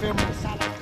Family